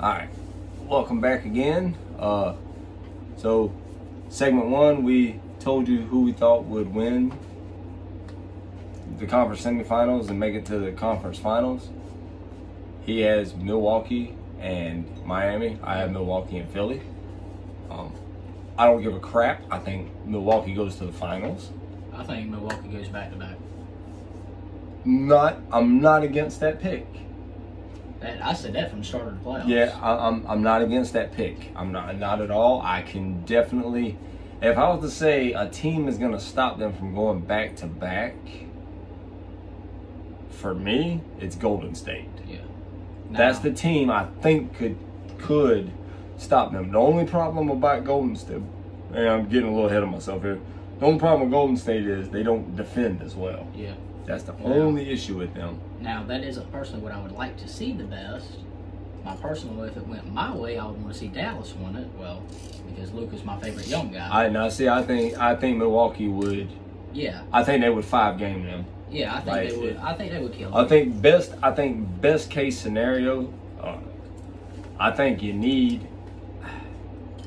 All right, welcome back again. Uh, so, segment one, we told you who we thought would win the conference semifinals and make it to the conference finals. He has Milwaukee and Miami. I have Milwaukee and Philly. Um, I don't give a crap. I think Milwaukee goes to the finals. I think Milwaukee goes back to back. Not, I'm not against that pick. That, I said that from the start of the playoffs. Yeah, I, I'm I'm not against that pick. I'm not not at all. I can definitely, if I was to say a team is going to stop them from going back to back, for me, it's Golden State. Yeah. That's the team I think could could stop them. The only problem about Golden State, and I'm getting a little ahead of myself here. The only problem with Golden State is they don't defend as well. Yeah. That's the only issue with them. Now that isn't personally what I would like to see the best. My personal, if it went my way, I would want to see Dallas win it. Well, because Luke is my favorite young guy. I now see. I think I think Milwaukee would. yeah, I think they would five game them. yeah, I think Like, they would. I think they would kill. I them. think best. I think best case scenario. Uh, I think you need.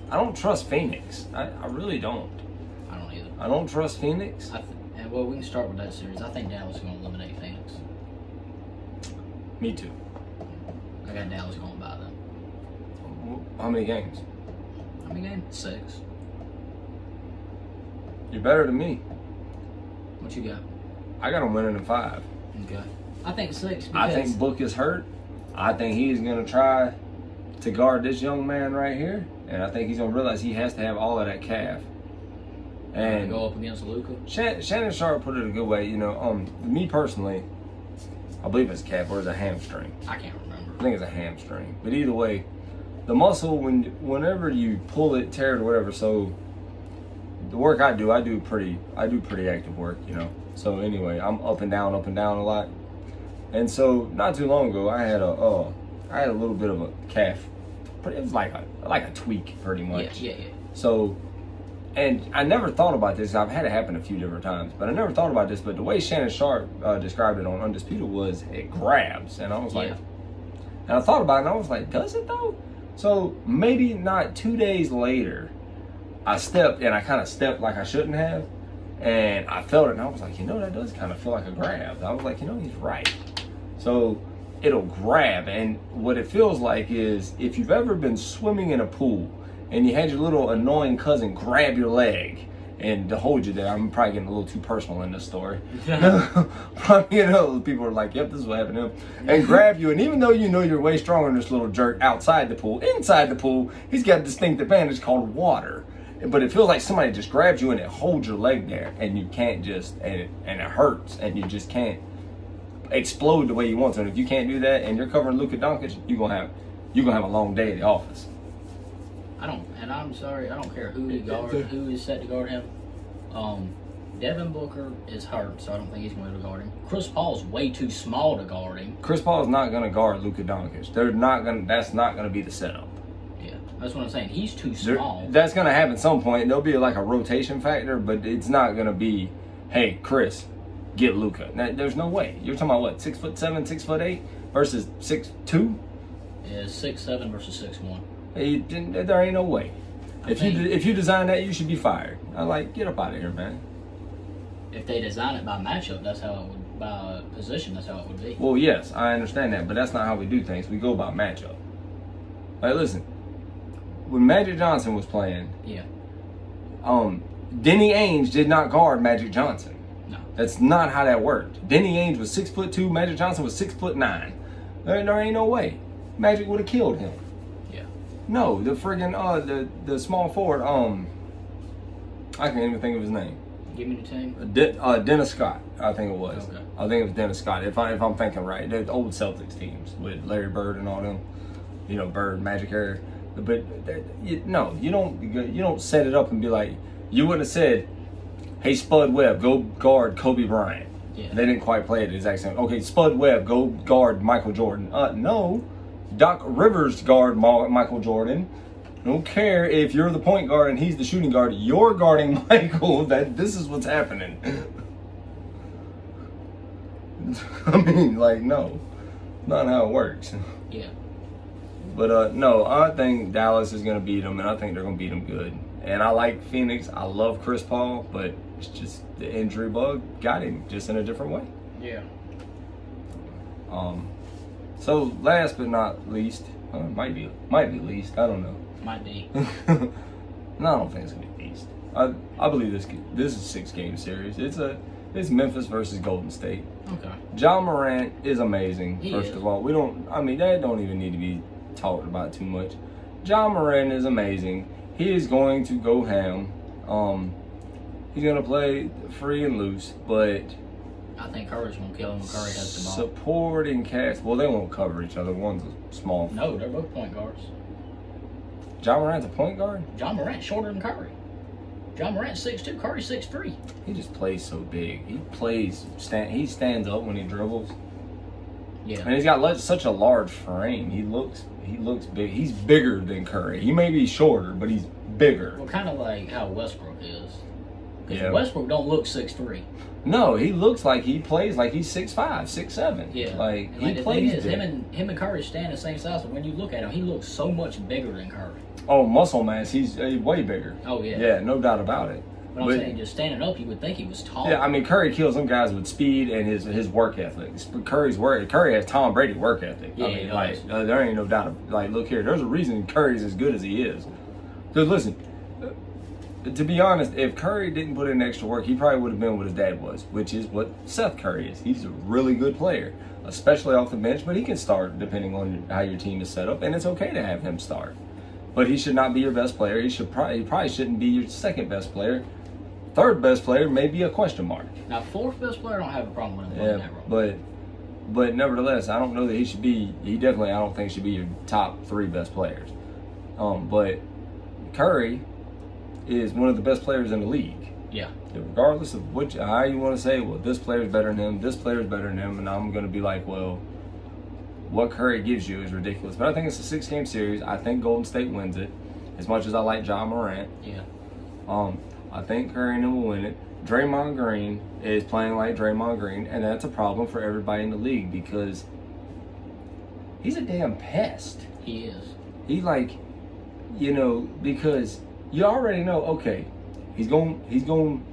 I don't trust Phoenix. I, I really don't. I don't either. I don't trust Phoenix. I th- well, we can start with that series. I think Dallas is going to eliminate Phoenix. Me too. I got Dallas going by them. How many games? How many games? Six. You're better than me. What you got? I got them winning in five. Okay. I think six. I think Book is hurt. I think he's gonna try to guard this young man right here, and I think he's gonna realize he has to have all of that calf. And go up against Luka. Shannon, Shannon Sharpe put it a good way. You know, um, me personally, I believe it's calf or it's a hamstring. I can't remember. I think it's a hamstring. But either way, the muscle when whenever you pull it, tear it, or whatever. So the work I do, I do pretty, I do pretty active work. You know. So anyway, I'm up and down, up and down a lot. And so not too long ago, I had a, uh, I had a little bit of a calf. But it was like a like a tweak, pretty much. Yeah, yeah, yeah. So, and I never thought about this. I've had it happen a few different times, but I never thought about this. But the way Shannon Sharpe uh, described it on Undisputed was it grabs, and I was like, Yeah. and I thought about it, and I was like, does it though? So maybe not two days later, I stepped and I kind of stepped like I shouldn't have, and I felt it, and I was like, you know, that does kind of feel like a grab. I was like, you know, he's right. So it'll grab, and what it feels like is if you've ever been swimming in a pool and you had your little annoying cousin grab your leg and to hold you there. I'm probably getting a little too personal in this story. probably, you know, people are like, "Yep, this is what happened to him," and grab you, and even though you know you're way stronger than this little jerk outside the pool, inside the pool, he's got a distinct advantage called water. But it feels like somebody just grabs you and it holds your leg there, and you can't just and it, and it hurts, and you just can't explode the way you want to. And if you can't do that, and you're covering Luka Doncic, you're gonna have you're gonna have a long day at the office. I don't, and I'm sorry, I don't care who he guard, who is set to guard him. Um, Devin Booker is hurt, so I don't think he's going to to guard him. Chris Paul's way too small to guard him. Chris Paul is not gonna guard Luka Doncic. They're not gonna. That's not gonna be the setup. Yeah, that's what I'm saying. He's too small. that's gonna happen at some point. There'll be like a rotation factor, but it's not gonna be, hey, Chris, get Luka. There's no way. You're talking about what, six foot seven, six foot eight versus six two? is six seven versus six one. Hey, There ain't no way. I If you think- if you design that, you should be fired. I like get up out of here, man. If they design it by matchup, that's how it would. By position, that's how it would be. Well, yes, I understand that, but that's not how we do things. We go by matchup. Like, listen, when Magic Johnson was playing, Yeah. um, Danny Ainge did not guard Magic Johnson. No. That's not how that worked. Danny Ainge was six foot two. Magic Johnson was six foot nine. There, there ain't no way. Magic would have killed him. No, the friggin' uh the the small forward um I can't even think of his name. Give me the team. De- uh, Dennis Scott, I think it was. Okay. I think it was Dennis Scott. If I if I'm thinking right, the old Celtics teams with Larry Bird and all them, you know, Bird, Magic era. But that, you, no, you don't you don't set it up and be like you wouldn't have said, "Hey Spud Webb, go guard Kobe Bryant." Yeah. They didn't quite play it the exact same. Okay, Spud Webb, go guard Michael Jordan. Uh, no, Doc Rivers guard Michael Jordan. Don't care if you're the point guard and he's the shooting guard. You're guarding Michael. That this is what's happening. I mean, like, no, not how it works. Yeah. But uh, no, I think Dallas is going to beat them, and I think they're going to beat them good. And I like Phoenix. I love Chris Paul, but it's just the injury bug got him just in a different way. Yeah. Um, so last but not least, uh, might be might be least. I don't know. Might be. no, I don't think it's gonna be least. I I believe this this is a six game series. It's a it's Memphis versus Golden State. Okay. Ja Morant is amazing. He first is. of all, we don't. I mean, that don't even need to be talked about too much. Ja Morant is amazing. He is going to go ham. Um, he's gonna play free and loose, but I think Curry's gonna kill him when Curry has the ball. supporting cast. Well, they won't cover each other. One's a small. no, they're both point guards. Ja Morant's a point guard. Ja Morant's shorter than Curry. Ja Morant's 6'2", Curry's 6'3". He just plays so big. He plays. Stand. He stands up when he dribbles, Yeah. and he's got such a large frame. He looks. He looks big. He's bigger than Curry. He may be shorter, but he's bigger. Well, kind of like how Westbrook is. Yeah. Westbrook don't look six three. No, he looks like he plays like he's six five, six seven. Yeah. like and he like the thing plays. is, him and him and Curry stand the same size, but when you look at him, he looks so much bigger than Curry. oh, muscle mass. He's uh, way bigger. Oh yeah. Yeah, no doubt about it. But I'm saying, just standing up, you would think he was tall. Yeah, I mean Curry kills some guys with speed and his his work ethic. Curry's work Curry has Tom Brady work ethic. Yeah, I he mean, does. like uh, there ain't no doubt. Of, like, look here, there's a reason Curry's as good as he is. Because listen, to be honest, if Curry didn't put in extra work, he probably would have been what his dad was, which is what Seth Curry is. He's a really good player, especially off the bench, but he can start depending on how your team is set up, and it's okay to have him start. But he should not be your best player. He should probably he probably shouldn't be your second best player. Third best player may be a question mark. Now, fourth best player, I don't have a problem with him Yeah, that role. but but nevertheless, I don't know that he should be. He definitely, I don't think should be your top three best players. Um, but Curry is one of the best players in the league. yeah. Regardless of which how you want to say, well, this player's better than him, this player's better than him, and I'm going to be like, well, what Curry gives you is ridiculous. But I think it's a six game series. I think Golden State wins it. As much as I like Ja Morant, Yeah. um, I think Curry and them will win it. Draymond Green is playing like Draymond Green, and that's a problem for everybody in the league because he's a damn pest. He is. He like, you know, because you already know. Okay, he's going, he's going,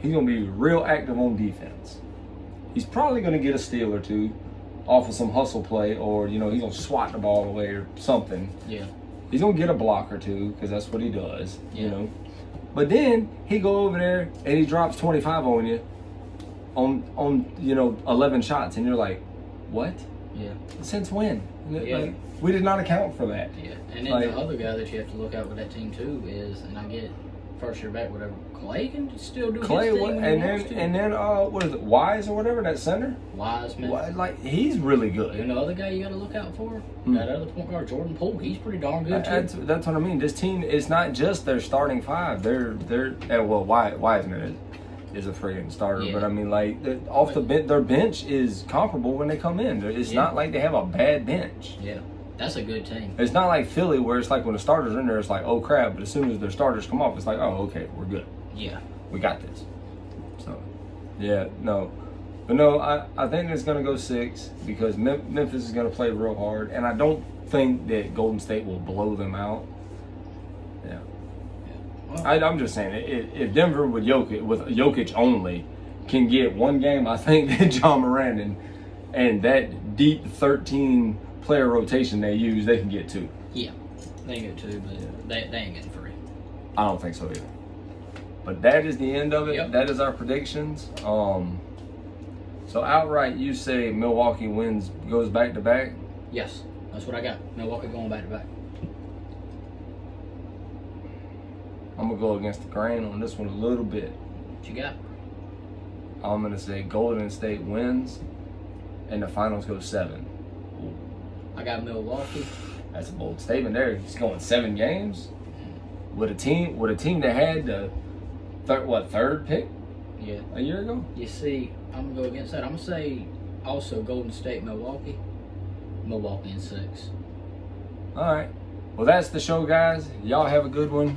he's going to be real active on defense. He's probably going to get a steal or two off of some hustle play, or you know, he's going to swat the ball away or something. Yeah. He's gonna get a block or two because that's what he does, you know. But then he go over there and he drops 25 on you on on you know 11 shots, and you're like, what? Yeah. Since when? Yeah. Like, we did not account for that. Yeah. And then Like- the other guy that you have to look out with that team too is, and I get first year back, whatever. Clay can still do Clay, his thing and then and then uh, what is it? Wise or whatever that center? Wiseman. Why- Like he's really good. And good. the other guy you got to look out for, Hmm. that other point guard, Jordan Poole. He's pretty darn good too. That's, that's what I mean. This team is not just their starting five. They're they're eh, well, Wi- Wiseman is is a freaking starter, Yeah. but I mean like off the bench, their bench is comparable when they come in. It's Yeah. not like they have a bad bench. yeah, that's a good team. It's not like Philly where it's like when the starters are in there, it's like oh crap, but as soon as their starters come off, it's like oh okay, we're good, Yeah, we got this. So yeah, no. But no, I, I think it's going to go six because Memphis is going to play real hard, and I don't think that Golden State will blow them out. I, I'm just saying, if, if Denver with Jokic, with Jokic only can get one game, I think that Ja Morant and, and that deep 13 player rotation they use, they can get two. yeah, they ain't get two, but they, they ain't getting three. I don't think so either. But that is the end of it. Yep. That is our predictions. Um, so outright, you say Milwaukee wins, goes back to back. Yes, that's what I got. Milwaukee going back to back. I'm gonna go against the grain on this one a little bit. What you got? I'm gonna say Golden State wins, and the finals go seven. I got Milwaukee. That's a bold statement there. He's going seven games with a team with a team that had the third what third pick Yeah, a year ago. you see, I'm gonna go against that. I'm gonna say also Golden State, Milwaukee. Milwaukee in six. All right. Well, that's the show, guys. Y'all have a good one.